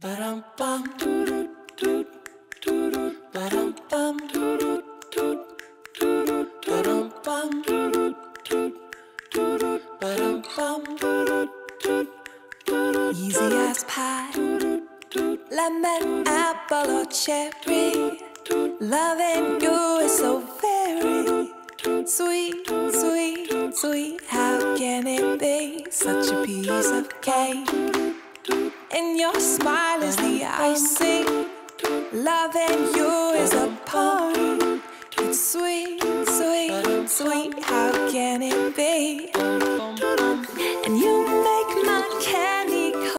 Easy as pie, lemon, apple, or cherry. Loving you is so very sweet, sweet, sweet. How can it be such a piece of cake? and your smile is the icing. Loving you is a poem. It's sweet, sweet, sweet. How can it be? And you.